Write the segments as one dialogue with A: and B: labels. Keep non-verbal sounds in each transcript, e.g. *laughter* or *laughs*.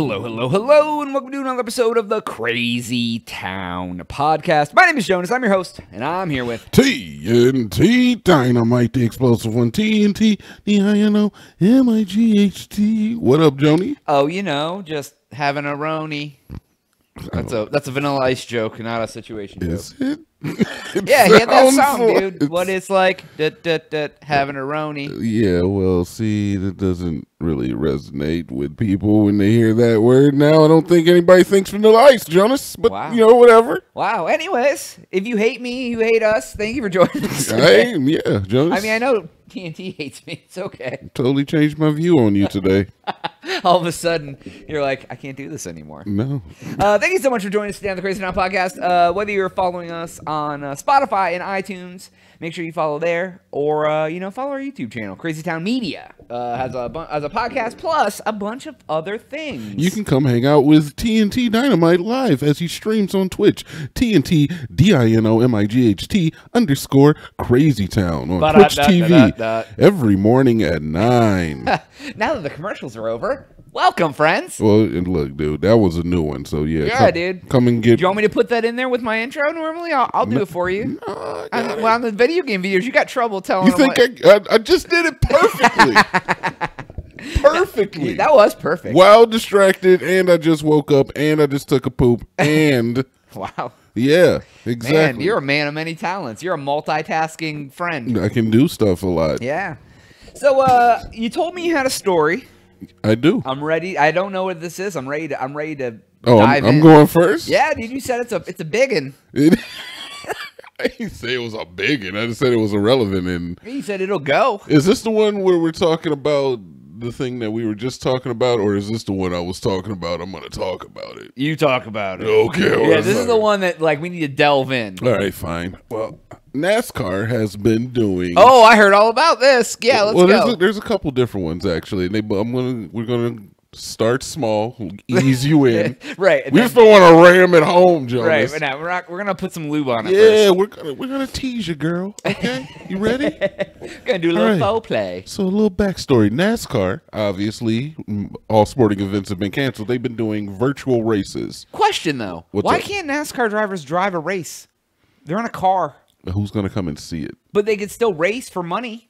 A: Hello, hello, hello, and welcome to another episode of the Crazy Town podcast. My name is Jonas. I'm your host, and I'm here with.
B: TNT Dinomight, the explosive one. TNT, D I N O M I G H T. What up, Joni?
A: Oh, you know, just having a roni. That's oh. a that's a vanilla ice joke, not a situation joke.
B: Is it? It
A: Yeah, he had that song,
B: like-
A: dude. What it's like, having a roni.
B: Yeah, well, see, that doesn't really resonate with people when they hear that word now. I don't think anybody thinks Vanilla Ice, Jonas, but,
A: Wow.
B: you know, whatever.
A: Wow. Anyways, if you hate me, you hate us. Thank you for joining us.
B: I *laughs* am, yeah, Jonas.
A: I mean, I know TNT hates me. It's okay.
B: totally changed my view on you today. *laughs*
A: All of a sudden, you're like, I can't do this anymore.
B: no.
A: Uh, thank you so much for joining us today on the Crazy Town Podcast. Uh, whether you're following us on uh, Spotify and iTunes, make sure you follow there, or uh, you know, follow our YouTube channel, Crazy Town Media. Uh, has a bu- has a podcast plus a bunch of other things.
B: You can come hang out with TNT Dinomight live as he streams on Twitch. TNT D I N O M I G H T underscore Crazy Town on Twitch TV every morning at nine. *laughs*
A: now that the commercials are over, welcome, friends.
B: well, and look, dude, that was a new one. So yeah,
A: Yeah,
B: come,
A: dude.
B: come and get.
A: Do you want me to put that in there with my intro? Normally, I'll, I'll do it for you.
B: Uh,
A: On,
B: yeah.
A: well, on the video game videos, you got trouble telling.
B: you think
A: what-
B: I, I? I just did it perfectly, *laughs* perfectly.
A: that was perfect?
B: While distracted, and I just woke up, and I just took a poop, *laughs* and
A: Wow,
B: yeah, exactly.
A: man, you're a man of many talents. You're a multitasking friend.
B: I can do stuff a lot.
A: Yeah. So uh you told me you had a story.
B: I do.
A: I'm ready. I don't know what this is. I'm ready to I'm ready to
B: Oh,
A: dive
B: I'm, I'm
A: in.
B: going first.
A: Yeah, dude, you said it's a it's a big one.
B: It, *laughs* I didn't say it was a big one. I just said it was irrelevant. And
A: You said it'll go.
B: is this the one where we're talking about the thing that we were just talking about, or is this the one I was talking about? I'm going to talk about it.
A: You talk about it.
B: Okay.
A: Yeah, this is the one that like we need to delve in.
B: All right, fine. Well, NASCAR has been doing.
A: Oh, I heard all about this. Yeah, let's
B: well,
A: go.
B: there's a, there's a couple different ones actually. They, but I'm gonna we're gonna start small, ease you in. *laughs*
A: right.
B: we just don't want to ram it home, Jonas.
A: right, but now we're not, we're gonna put some lube on it
B: Yeah, we're gonna we're gonna tease you, girl. Okay, you ready?
A: first. *laughs* Gonna do a little
B: right.
A: faux play.
B: So a little backstory: NASCAR, obviously, all sporting events have been canceled. They've been doing virtual races.
A: Question though.
B: What's
A: Why
B: up?
A: can't NASCAR drivers drive a race? They're in a car,
B: Who's gonna come and see it?
A: but they could still race for money.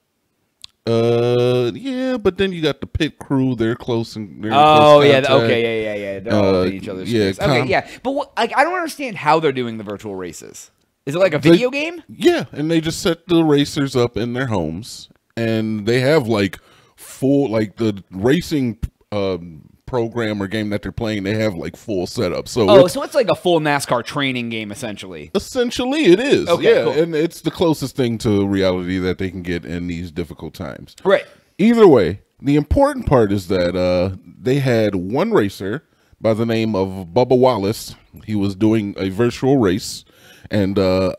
B: Uh, yeah, but then you got the pit crew. They're close and they're
A: Oh yeah,
B: contact.
A: okay, yeah, yeah, yeah. They're all
B: Uh,
A: in each other's
B: yeah.
A: Okay, yeah. But what, like, I don't understand how they're doing the virtual races. Is it like a video game?
B: Yeah, and they just set the racers up in their homes, and they have like full like the racing um, program or game that they're playing. They have like full setup. So
A: Oh,
B: it's-
A: so it's like a full NASCAR training game essentially.
B: Essentially, it is.
A: Okay,
B: yeah,
A: cool.
B: and it's the closest thing to reality that they can get in these difficult times.
A: Right.
B: Either way, the important part is that uh, they had one racer by the name of Bubba Wallace. He was doing a virtual race, and uh,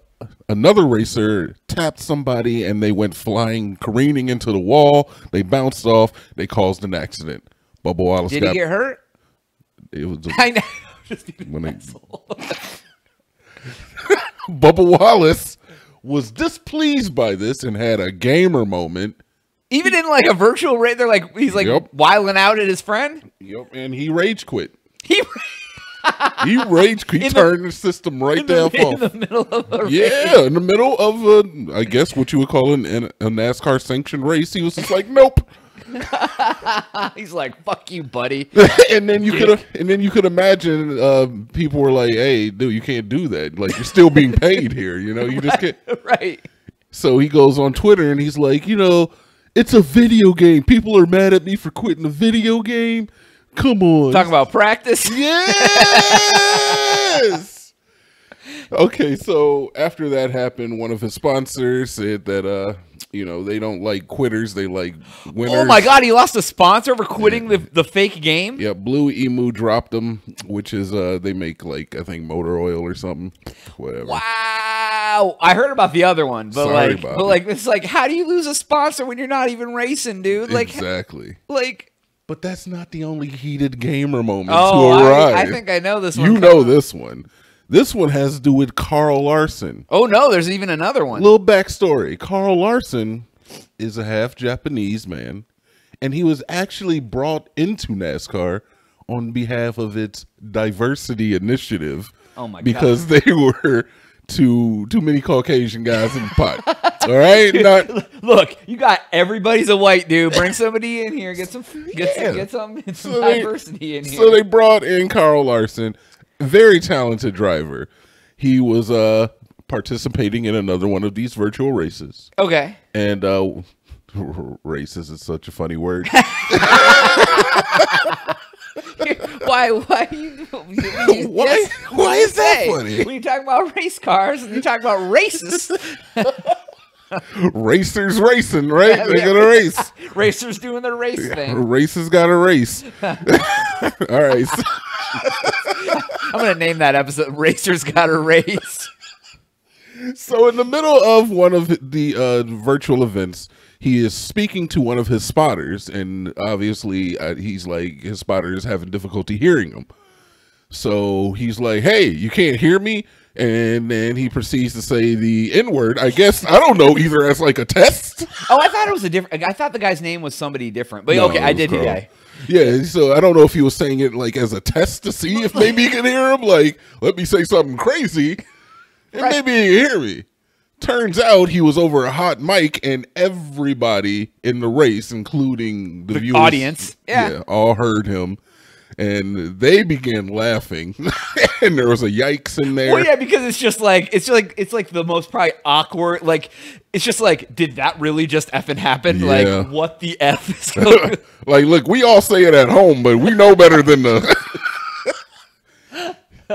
B: another racer tapped somebody, and they went flying, careening into the wall. They bounced off. They caused an accident. Bubba Wallace
A: Did
B: got
A: he get hurt?
B: it was *laughs*
A: I know. *laughs* Just
B: when they- *laughs* Bubba Wallace was displeased by this and had a gamer moment.
A: Even in like a virtual race, they're like he's like
B: Yep.
A: wiling out at his friend.
B: Yep, and he rage quit.
A: He
B: He rage quit. He
A: In the-
B: turned the system right
A: in the,
B: down
A: in the middle of a race.
B: Yeah, in the middle of a, I guess what you would call an, an, a NASCAR sanctioned race, he was just like, "Nope." *laughs*
A: He's like, "Fuck you, buddy." *laughs*
B: and then you could, and then you could imagine uh, people were like, "Hey, dude, you can't do that. Like, you're still being paid *laughs* here. You know, you just can't."
A: right.
B: So he goes on Twitter and he's like, "You know, it's a video game. People are mad at me for quitting a video game. Come on,
A: Talking about practice.
B: Yes. okay, so after that happened, one of his sponsors said that uh, you know, they don't like quitters, they like winners.
A: Oh my god, he lost a sponsor for quitting the, the fake game?
B: Yeah, Blue Emu dropped them, which is uh they make like I think motor oil or something. Whatever.
A: Wow. I heard about the other one, but
B: Sorry
A: like but like it's like how do you lose a sponsor when you're not even racing, dude? Like
B: exactly.
A: like
B: But that's not the only heated gamer moment
A: Oh,
B: to arrive.
A: I, I think I know this one.
B: you know this one. This one has to do with Carl Larson.
A: Oh no, there's even another one.
B: Little backstory: Carl Larson is a half Japanese man, and he was actually brought into NASCAR on behalf of its diversity initiative.
A: Oh my God.
B: because they *laughs* were too too many Caucasian guys in the pot. All right, *laughs* not
A: Look, you got everybody's a white dude. Bring somebody in here. Get some, get
B: Yeah.
A: some, get some, get some
B: So they-
A: diversity in here.
B: so they brought in Carl Larson, very talented driver. He was uh participating in another one of these virtual races.
A: okay.
B: And uh *laughs* races is such a funny word. *laughs*
A: why? Why? You, you, *laughs*
B: Why- why is that
A: say.
B: funny?
A: When you talk about race cars and you talk about races,
B: Racers racing, right? They're gonna race.
A: racers doing their race thing.
B: Races got to race. All right. so-
A: I'm gonna name that episode "Racers Got a Race."
B: So in the middle of one of the uh, virtual events, he is speaking to one of his spotters, and obviously uh, he's like his spotter is having difficulty hearing him. So he's like, "Hey, you can't hear me," and then he proceeds to say the N word. I guess I don't know either as like a test.
A: Oh, I thought it was a different. I thought the guy's name was somebody different. But
B: No,
A: okay, I did that.
B: Yeah, so I don't know if he was saying it like as a test to see if maybe he can hear him. Like, let me say something crazy, and
A: Right.
B: maybe he can hear me. Turns out he was over a hot mic, and everybody in the race, including the,
A: The
B: viewers,
A: audience. Yeah.
B: all heard him, and they began laughing. *laughs* and there was a yikes in there.
A: Well, yeah, because it's just like it's like it's like the most probably awkward. Like it's just like, did that really just effing happen?
B: Yeah.
A: Like, what the *laughs* f is going? *laughs*
B: like, look, we all say it at home, but we know better than the.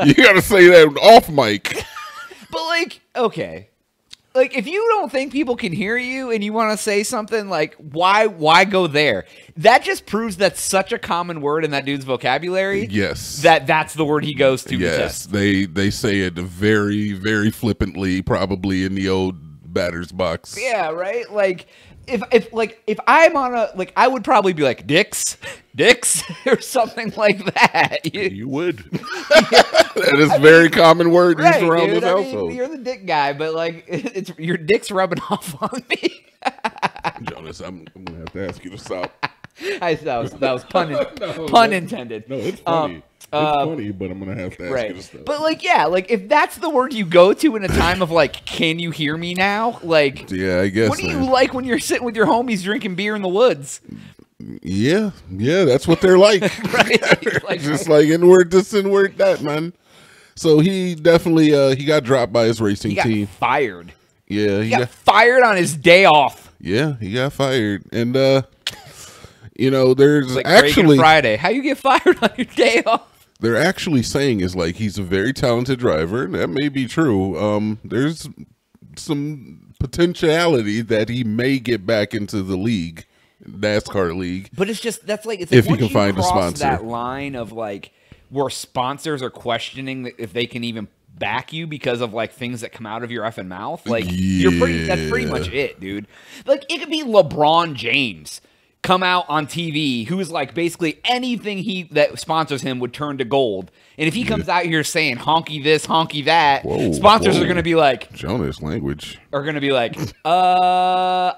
B: you got to say that off mic.
A: But like, okay. Like if you don't think people can hear you and you want to say something like why why go there? That just proves that's such a common word in that dude's vocabulary.
B: Yes.
A: That that's the word he goes to. to
B: Yes,
A: test.
B: they they say it very very flippantly, probably in the old batter's box.
A: Yeah, right? Like if if like if I'm on a like I would probably be like dicks, dicks *laughs* or something like that. *laughs* You-
B: You would. *laughs* that is a very common word used around
A: dude.
B: this
A: I mean,
B: household.
A: you're the dick guy, but like it's your dick's rubbing off on me.
B: Jonas, I'm, I'm gonna have to ask you to stop.
A: I, that was that was pun in,
B: No,
A: pun intended.
B: No, it's
A: Um,
B: it's funny, but I'm gonna have to ask you
A: Right.
B: stop.
A: But like yeah, like if that's the word you go to in a time of like can you hear me now? Like *laughs*
B: yeah, I guess.
A: what do you like when you're sitting with your homies drinking beer in the woods?
B: Yeah, yeah, that's what they're like. *laughs*
A: Right? *laughs* like,
B: Just like inward this, inward that, man. So he definitely uh he got dropped by his racing
A: he got
B: team.
A: fired.
B: Yeah, he
A: He got
B: got
A: fired on his day off.
B: Yeah, he got fired. And uh you know, there's
A: Like
B: actually
A: Friday. How you get fired on your day off?
B: They're actually saying is like he's a very talented driver, and that may be true. Um there's some potentiality that he may get back into the league, NASCAR league.
A: But it's just that's like it's
B: If
A: like
B: you
A: once
B: can find a sponsor.
A: that line of like where sponsors are questioning if they can even back you because of like things that come out of your effing mouth. Like you're pretty that's pretty much it, dude. Like it could be LeBron James come out on TV who's like basically anything he that sponsors him would turn to gold. And if he comes out here saying honky this, honky that,
B: Whoa,
A: sponsors
B: whoa.
A: are gonna be like
B: Jonas language.
A: are gonna be like, uh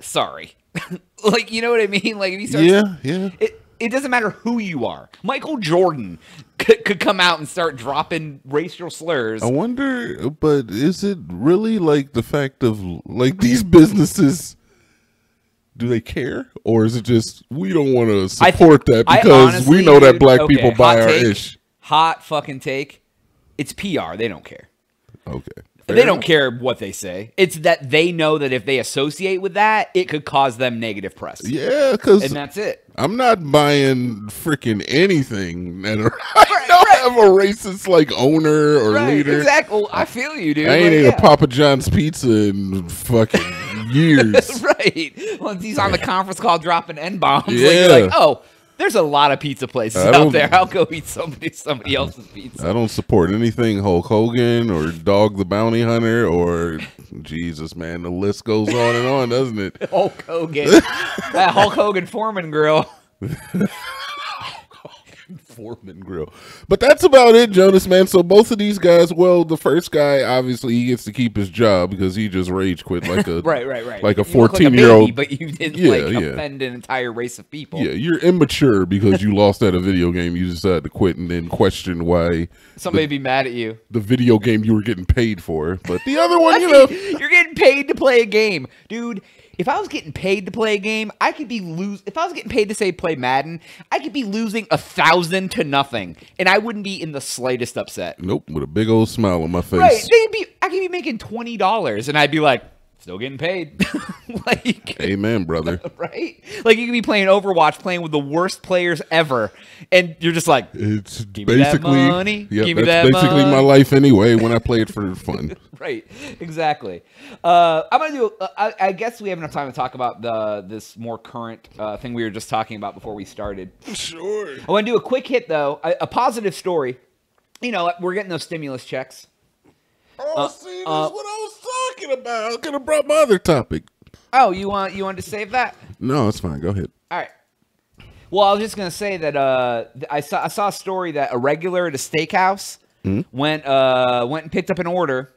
A: sorry. *laughs* like you know what I mean? Like if he starts
B: Yeah, yeah.
A: it, it doesn't matter who you are. Michael Jordan could, could come out and start dropping racial slurs.
B: I wonder, but is it really like the fact of like these businesses? Do they care, or is it just we don't want to support that because
A: honestly,
B: we know that
A: dude-
B: black
A: okay,
B: people buy our
A: take,
B: ish?
A: Hot fucking take. It's PR. They don't care.
B: Okay,
A: they
B: Fair
A: don't care what they say. It's that they know that if they associate with that, it could cause them negative press.
B: Yeah, because
A: And that's it.
B: I'm not buying freaking anything that *laughs* I don't have a racist like owner or
A: Right.
B: leader.
A: Exactly. Well, I feel you, dude.
B: I ain't ate
A: yeah.
B: a Papa John's pizza in fucking years. *laughs*
A: right. Once he's on the conference call dropping N bombs, like,
B: Yeah.
A: you're like, oh, there's a lot of pizza places out there. I'll go eat somebody somebody else's pizza.
B: I don't support anything Hulk Hogan or Dog the Bounty Hunter or Jesus, man. The list goes on and on, doesn't it? *laughs*
A: Hulk Hogan. *laughs* that Hulk Hogan Foreman grill.
B: Foreman grill. But that's about it, Jonas, man. So both of these guys, well, the first guy, obviously, he gets to keep his job because he just rage quit like a *laughs*
A: Right, right, right.
B: like a
A: You look
B: 14 year
A: baby,
B: old.
A: but you didn't
B: Yeah,
A: like
B: yeah.
A: offend an entire race of people.
B: Yeah, you're immature because you lost at a video game. You decided to quit and then question why
A: Somebody be mad at you.
B: the video game you were getting paid for. But the other one, *laughs* you know,
A: You're getting paid to play a game, dude. If I was getting paid to play a game, I could be lose. If I was getting paid to say play Madden, I could be losing a thousand to nothing, and I wouldn't be in the slightest upset.
B: nope, with a big old smile on my face.
A: Right? They'd be. I could be making twenty dollars, and I'd be like, still getting paid. *laughs* like,
B: Amen, brother. *laughs*
A: right? Like you could be playing Overwatch, playing with the worst players ever, and you're just like,
B: It's
A: Give me that
B: basically
A: money.
B: Yeah,
A: Give me
B: that's
A: that
B: basically my life anyway. When I play it for *laughs* fun.
A: right exactly uh i'm gonna do uh, I, I guess we have enough time to talk about the this more current uh, thing we were just talking about before we started
B: Sure.
A: i want to do a quick hit though a, a positive story you know we're getting those stimulus checks
B: Oh, see, that's
A: uh,
B: what I was talking about. I could have brought my other topic.
A: oh you want you want to save that
B: No, it's fine. Go ahead.
A: all right well i was just gonna say that uh i saw i saw a story that a regular at a steakhouse went uh went and picked up an order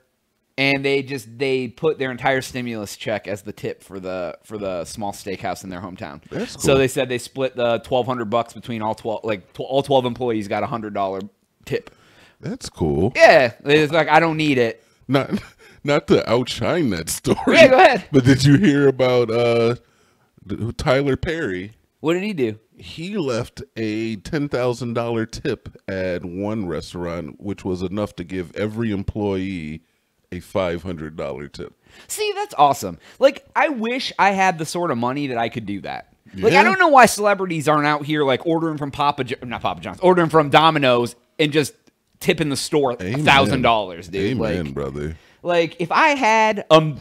A: and they just they put their entire stimulus check as the tip for the for the small steakhouse in their hometown.
B: That's
A: So they said they split the twelve hundred bucks between all twelve like tw- all twelve employees got a hundred dollar tip.
B: That's cool.
A: Yeah, it's like I don't need it.
B: Not not to outshine that story.
A: Yeah, go ahead.
B: But did you hear about uh Tyler Perry?
A: What did he do?
B: He left a ten thousand dollar tip at one restaurant, which was enough to give every employee a five hundred dollar tip.
A: See, that's awesome. Like, I wish I had the sort of money that I could do that. Like,
B: Yeah.
A: I don't know why celebrities aren't out here like ordering from Papa, jo- not Papa John's, ordering from Domino's and just tipping the store a thousand dollars, dude.
B: Amen,
A: Like,
B: brother.
A: like if I had um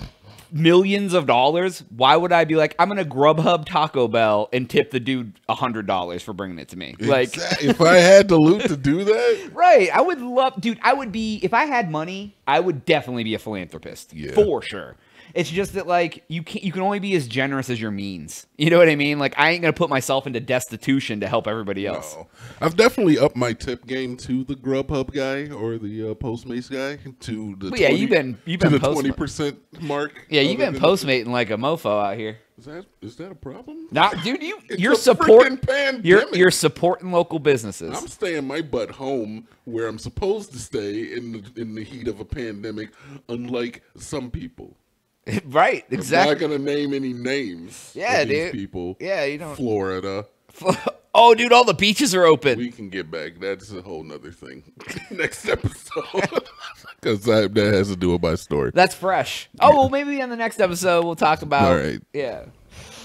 A: millions of dollars, why would I be like, I'm gonna Grubhub Taco Bell and tip the dude a hundred dollars for bringing it to me? Like,
B: if I had the loot to do that, *laughs*
A: right? I would love, dude. I would be if I had money, I would definitely be a philanthropist,
B: Yeah.
A: for sure. It's just that like you can you can only be as generous as your means. You know what I mean? Like I ain't gonna put myself into destitution to help everybody else.
B: No. I've definitely upped my tip game to the Grubhub guy or the uh, Postmates guy to the
A: But yeah, you've been- you've been
B: the twenty percent mark.
A: Yeah, you've been postmating like a mofo out here.
B: Is that is that a problem?
A: Nah, dude, you *laughs* you're supporting you're you're supporting local businesses.
B: I'm staying my butt home where I'm supposed to stay in the in the heat of a pandemic, unlike some people. *laughs*
A: right, exactly.
B: I'm not gonna name any names.
A: Yeah, dude.
B: People.
A: Yeah, you don't.
B: Florida. *laughs*
A: Oh, dude, all the beaches are open.
B: We can get back. That's a whole nother thing. *laughs* Next episode, because that, has to do with my story.
A: That's fresh. Oh, well, maybe on the next episode we'll talk about.
B: All right.
A: Yeah.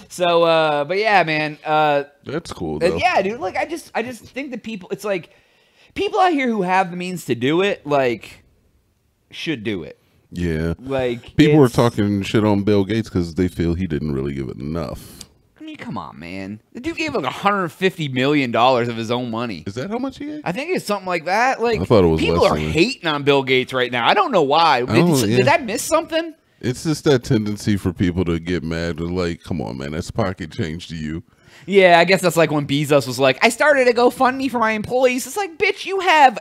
A: So, uh, but yeah, man. Uh,
B: That's cool
A: uh,
B: though.
A: yeah, dude. Like, I just, I just think that people. It's like people out here who have the means to do it, like, should do it.
B: Yeah.
A: Like,
B: People were talking shit on Bill Gates because they feel he didn't really give it enough.
A: I mean, come on, man. The dude gave like 150 million dollars of his own money.
B: Is that how much he gave?
A: I think it's something like that. Like,
B: I thought it was
A: people are hating on Bill Gates right now. I don't know why. Did,
B: Oh,
A: did
B: yeah.
A: I miss something?
B: It's just that tendency for people to get mad. and Like, come on, man, that's pocket change to you.
A: Yeah, I guess that's like when Bezos was like, I started a GoFundMe for my employees. It's like, bitch, you have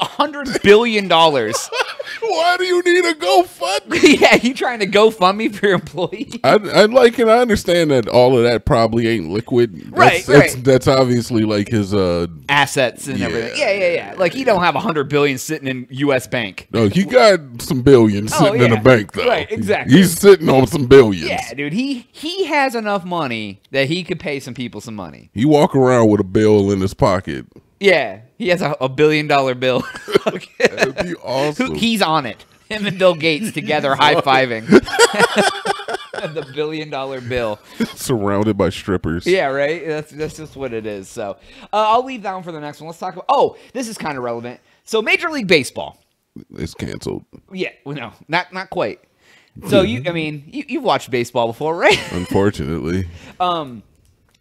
A: hundred billion dollars. *laughs*
B: Why do you need a GoFundMe? *laughs*
A: yeah, you trying to GoFundMe for your employee?
B: I, I like and I understand that all of that probably ain't liquid. That's,
A: Right,
B: That's,
A: right.
B: that's obviously like his. uh
A: Assets and
B: Yeah,
A: everything. Yeah, yeah, yeah. Like he don't have a hundred billion sitting in U.S. Bank.
B: No, he got some billions
A: Oh,
B: sitting in
A: yeah.
B: a bank though.
A: Right, exactly.
B: He's sitting on some billions.
A: Yeah, dude. He he has enough money that he could pay some people some money.
B: He walk around with a bill in his pocket.
A: Yeah, he has a, a billion dollar bill. *laughs*
B: That'd be
A: Who-
B: awesome.
A: He's on it. Him and Bill Gates together high fiving. *laughs* *laughs* the billion dollar bill.
B: surrounded by strippers.
A: Yeah, right. That's that's just what it is. So uh, I'll leave that one for the next one. Let's talk about. Oh, this is kind of relevant. So Major League Baseball.
B: It's canceled.
A: Yeah, well, no, not not quite. So you, I mean, you, you've watched baseball before, right?
B: Unfortunately. um.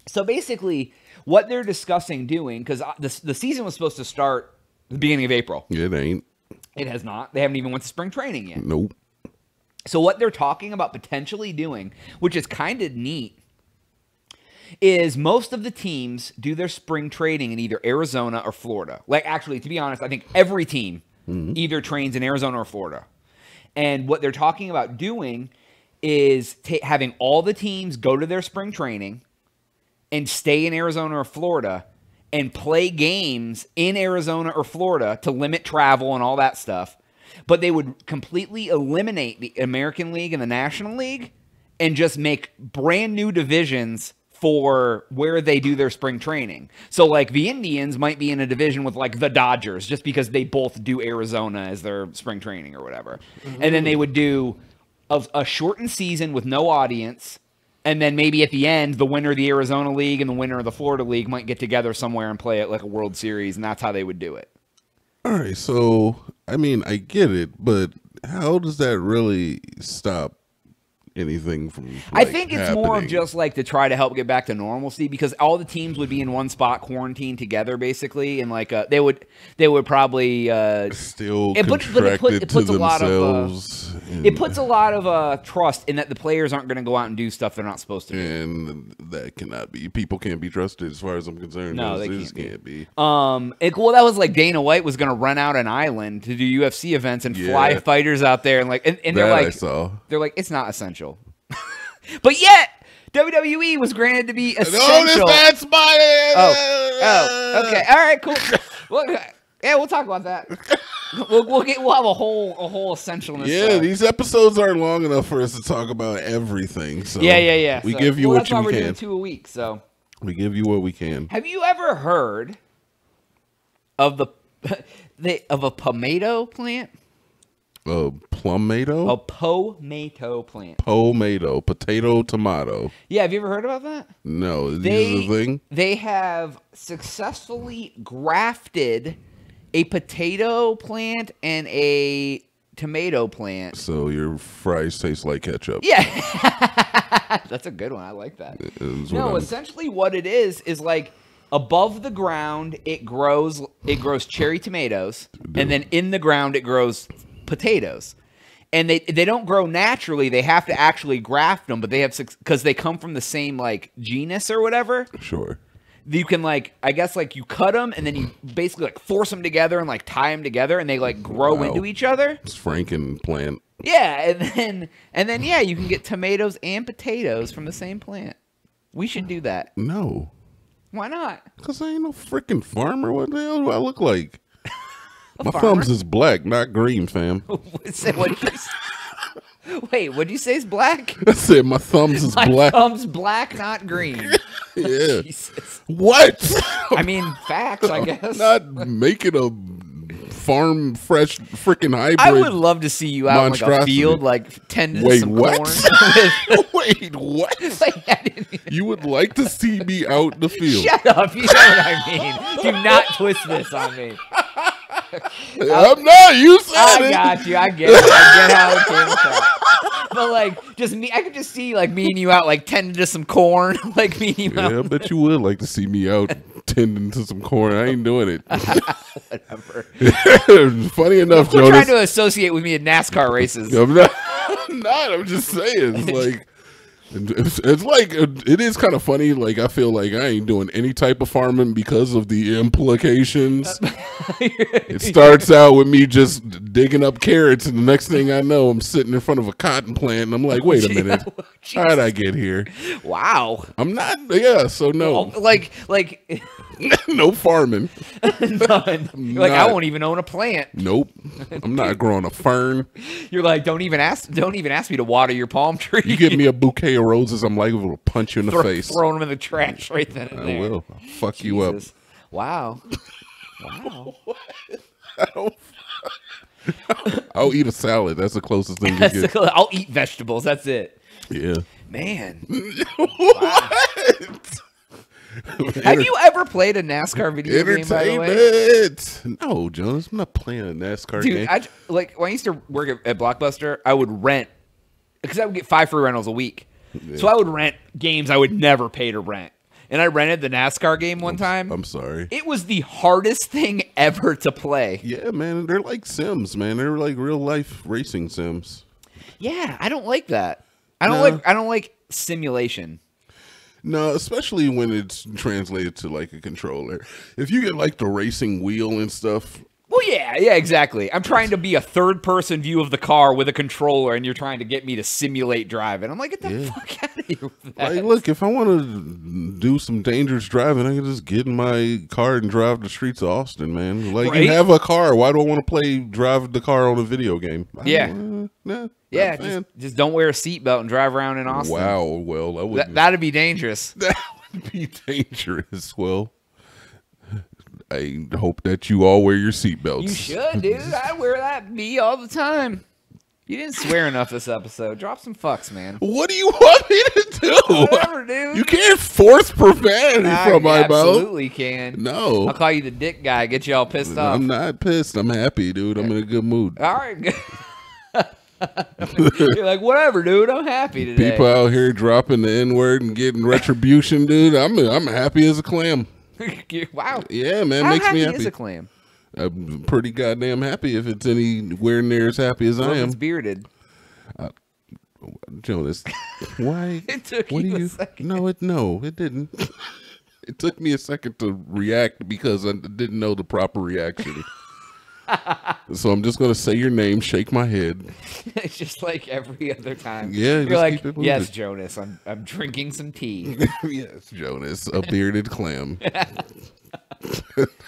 A: So basically, what they're discussing doing because the the season was supposed to start the beginning of April.
B: it ain't.
A: It has not. They haven't even went to spring training yet.
B: Nope.
A: So what they're talking about potentially doing, which is kind of neat, is most of the teams do their spring training in either Arizona or Florida. Like, actually, to be honest, I think every team mm-hmm. either trains in Arizona or Florida. And what they're talking about doing is ta- having all the teams go to their spring training and stay in Arizona or Florida and play games in Arizona or Florida to limit travel and all that stuff. But they would completely eliminate the American League and the National League and just make brand new divisions for where they do their spring training. So like the Indians might be in a division with like the Dodgers just because they both do Arizona as their spring training or whatever. And then they would do a, a shortened season with no audience and then maybe at the end, the winner of the Arizona League and the winner of the Florida League might get together somewhere and play it like a World Series, and that's how they would do it.
B: All right, so I mean, I get it, but how does that really stop anything from?
A: I think it's more of just like to try to help get back to normalcy because all the teams would be in one spot quarantined together basically, and like uh, they would they would probably uh,
B: still
A: it put- but it put- it puts a lot of, uh,
B: and,
A: it puts a lot of uh, trust in that the players aren't going to go out and do stuff they're not supposed to do.
B: and that cannot be. People can't be trusted, as far as I'm concerned.
A: No, they can't
B: can't be.
A: Um, it, well, that was like Dana White was going to run out an island to do UFC events and fly fighters out there, and like, and, and they're like, they're like, it's not essential. *laughs* but yet, WWE was granted to be essential.
B: Notice that's my.
A: Oh, oh, okay, all right, cool. *laughs* well, yeah, we'll talk about that. we'll, we'll get we'll have a whole a whole essentialness.
B: Yeah, these episodes aren't long enough for us to talk about everything. So
A: yeah, yeah, yeah.
B: We
A: So-
B: give you
A: well,
B: what
A: that's why
B: you
A: we're doing
B: can.
A: two a week. So,
B: We give you what we can.
A: have you ever heard of the, *laughs* the of a tomato plant?
B: Uh, plumado,
A: A pomato plant.
B: tomato, potato, tomato.
A: Yeah, have you ever heard about that?
B: No, these
A: They
B: are the thing.
A: they have successfully grafted a potato plant and a tomato plant.
B: So your fries taste like ketchup.
A: Yeah. *laughs* That's a good one. I like that.
B: what
A: No,
B: I'm-
A: essentially what it is is like above the ground it grows it grows cherry tomatoes and then in the ground it grows potatoes. And they they don't grow naturally. They have to actually graft them, but they have because they come from the same like genus or whatever.
B: Sure.
A: You can like I guess like you cut them and then you basically like force them together and like tie them together and they like grow
B: Wow.
A: into each other.
B: It's Franken plant.
A: Yeah, and then and then yeah, you can get tomatoes and potatoes from the same plant. We should do that.
B: No,
A: Why not?
B: because I ain't no freaking farmer. What the hell do I look like? My
A: farmer?
B: thumbs is black, not green, fam. *laughs*
A: Say what you s- Wait, what'd you say is black?
B: I said my thumbs is *laughs*
A: My
B: black.
A: thumb's black, not green. *laughs*
B: Yeah.
A: Jesus.
B: What?
A: I mean, facts, I guess.
B: not making a farm fresh freaking hybrid.
A: I would love to see you out in like a field, like tending to
B: Wait,
A: some
B: what?
A: corn.
B: Wait, what?
A: Like,
B: You would like to see me out in the field?
A: Shut up! You know what I mean. Do not twist this on me. *laughs*
B: I'm not. You said
A: I
B: it.
A: got you. I get it. I get how it came from. But like, just me, I could just see like me and you out like tending to some corn, *laughs* like me and you
B: Yeah, I bet you would like to see me out *laughs* tending to some corn. I ain't doing it.
A: Whatever.
B: Funny enough,
A: Quit trying to associate with me in NASCAR races.
B: I'm not, I'm not. I'm just saying. Like it's, it's like it is kind of funny. Like I feel like I ain't doing any type of farming because of the implications. *laughs* it starts out with me just digging up carrots, and the next thing I know, I'm sitting in front of a cotton plant, and I'm like, wait a *laughs* minute, how did I get here?
A: Wow.
B: I'm not. Yeah, so no,
A: like, like, *laughs* *laughs*
B: no farming. *laughs*
A: none. You're like, I won't even own a plant.
B: Nope, I'm not *laughs* growing a fern.
A: You're like, don't even ask, don't even ask me to water your palm tree.
B: You give me a bouquet of roses, I'm liable to punch you in the
A: Throw,
B: face.
A: throwing them in the trash right then and
B: I
A: there.
B: will. I'll fuck you up.
A: Jesus. Wow. Wow.
B: I'll eat a salad. That's the closest thing you get.
A: I'll eat vegetables. That's it.
B: Yeah.
A: Man.
B: what?
A: Have you ever played a NASCAR video game, by the way?
B: No, Jones. I'm not playing a NASCAR
A: Dude,
B: game.
A: I like when I used to work at, at Blockbuster, I would rent because I would get five free rentals a week. So I would rent games I would never pay to rent. And I rented the NASCAR game one time.
B: I'm sorry.
A: it was the hardest thing *laughs* ever to play.
B: Yeah, man. They're like Sims, man. They're like real life racing Sims.
A: Yeah, I don't like that. I don't
B: No.
A: like I don't like simulation.
B: No, especially when it's translated to like a controller. If you get like the racing wheel and stuff,
A: Well, yeah, yeah, exactly. I'm trying to be a third person view of the car with a controller, and you're trying to get me to simulate driving. I'm like, get the
B: Yeah.
A: fuck *laughs* out of here with that.
B: like, look, if I want to do some dangerous driving, I can just get in my car and drive the streets of Austin, man. Like,
A: Right?
B: you have a car. Why do I want to play drive the car on a video game? I
A: Yeah.
B: nah,
A: yeah, just, just don't wear a seatbelt and drive around in Austin.
B: Wow. Well, that would
A: That, that'd be dangerous. *laughs*
B: that would be dangerous. Well, I hope that you all wear your seatbelts.
A: You should, dude. *laughs* I wear that B all the time. You didn't swear enough this episode. Drop some fucks, man.
B: What do you want me to do?
A: Whatever, dude.
B: You can't force profanity
A: I
B: from my mouth.
A: absolutely can.
B: No,
A: I'll call you the dick guy. Get you all pissed off.
B: I'm not pissed. I'm happy, dude. I'm in a good mood.
A: All right. *laughs* You're like, whatever, dude. I'm happy today.
B: People out here dropping the N word and getting retribution, dude. I'm I'm happy as a clam. *laughs*
A: wow.
B: Yeah, man,
A: How
B: makes
A: happy
B: me
A: is
B: happy.
A: a clam?
B: I'm pretty goddamn happy if it's anywhere near as happy as
A: Well,
B: I am.
A: it's bearded.
B: Uh, Jonas, *laughs* why?
A: It took
B: what
A: you
B: you?
A: second.
B: No, it no, it didn't. *laughs* it took me a second to react because I didn't know the proper reaction. So I'm just gonna say your name, shake my head.
A: it's *laughs* just like every other time.
B: Yeah,
A: You're like, yes, Jonas. I'm I'm drinking some tea. *laughs*
B: yes, Jonas, a bearded clam. *laughs*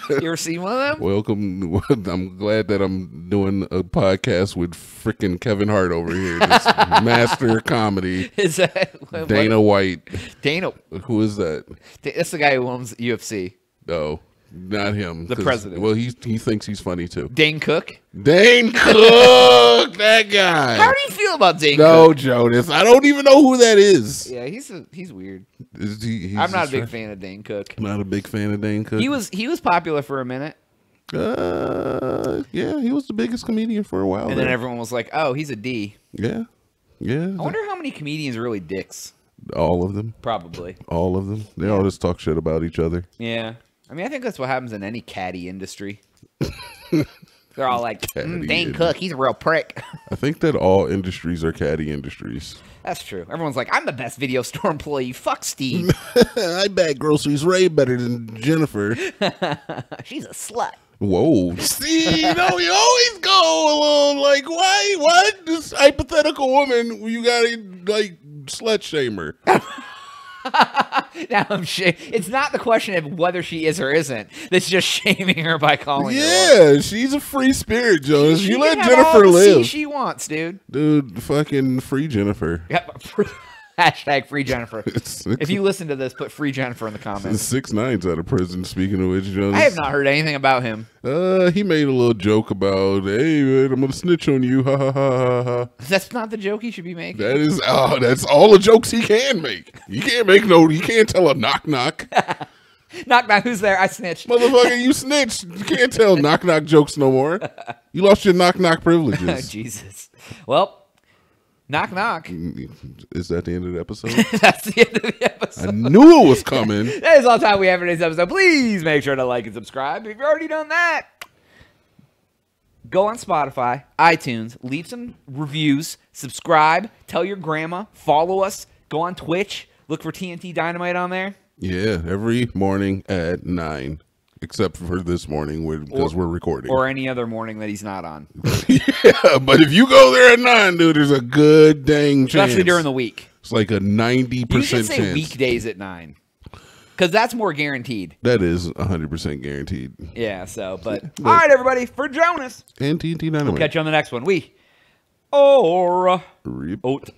A: You ever seen one of them?
B: Welcome. I'm glad that I'm doing a podcast with freaking Kevin Hart over here, this master comedy.
A: Is that what-
B: Dana White.
A: Dana.
B: Who is that?
A: That's the guy who owns UFC.
B: No, oh. Not him.
A: The president.
B: Well, he he thinks he's funny too.
A: Dane Cook.
B: Dane Cook, *laughs* that guy.
A: How do you feel about Dane
B: no,
A: Cook?
B: Jonas. I don't even know who that is.
A: Yeah, he's a, he's weird.
B: He- he's
A: I'm not a big fan of Dane Cook.
B: Not a big fan of Dane Cook.
A: He was he was popular for a minute,
B: Uh, yeah, he was the biggest comedian for a while.
A: and then everyone was like, "Oh, he's a D."
B: yeah, yeah.
A: I wonder how many comedians are really dicks.
B: all of them.
A: Probably.
B: All of them. They all just talk shit about each other.
A: Yeah. I mean, I think that's what happens in any catty industry. *laughs* They're all like,
B: Catty
A: mm, Dane
B: industry.
A: Cook, he's a real prick.
B: I think that all industries are catty industries.
A: That's true. Everyone's like, I'm the best video store employee. Fuck Steve. *laughs*
B: I bag groceries way better than Jennifer. *laughs*
A: She's a slut.
B: Whoa. See, you know, you always go a little like, why, what? This hypothetical woman, you gotta, like, slut shame her. *laughs*
A: Now I'm sh- It's not the question of whether she is or isn't. That's just shaming her by calling her.
B: Yeah, she's a free spirit, Jonas.
A: She
B: You let Jennifer live.
A: she wants, dude.
B: Dude, fucking free Jennifer.
A: Yep. *laughs* Hashtag free Jennifer. *laughs* If you listen to this, put free Jennifer in the comments.
B: Six Nines out of prison. Speaking of which, Jonas,
A: I have not heard anything about him.
B: Uh, he made a little joke about, "Hey, man, I'm gonna snitch on you." *laughs* Ha ha ha ha ha.
A: That's not the joke he should be making.
B: That is, oh, that's all the jokes he can make. You can't make no, you can't tell a knock knock, *laughs*
A: Knock knock. Who's there? I snitched.
B: motherfucker. You snitched. You can't tell knock knock jokes no more. You lost your knock knock privileges.
A: Jesus. Well, knock knock. Mm, mm, mm.
B: is that the end of the episode? *laughs*
A: That's the end of the episode.
B: I knew it was coming. *laughs*
A: That is all the time we have for today's episode. Please make sure to like and subscribe. If you've already done that, go on Spotify, iTunes, leave some reviews, subscribe, tell your grandma, follow us, go on Twitch, look for TNT Dinomight on there.
B: Yeah, every morning at nine, except for this morning because we're recording.
A: Or any other morning that he's not on, *laughs*
B: yeah, but if you go there at nine, dude, there's a good dang chance.
A: especially during the week.
B: It's like a ninety
A: You should
B: percent
A: say
B: chance.
A: weekdays at nine, because that's more guaranteed.
B: That is hundred percent guaranteed.
A: Yeah. So, *laughs* but all right, everybody, for Jonas,
B: And TNT Dinomight.
A: We'll catch you on the next one. We, or.
B: Reap.
A: Oat.